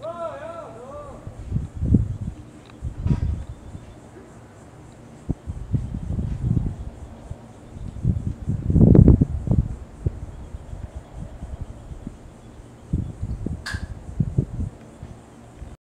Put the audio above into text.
Whoa!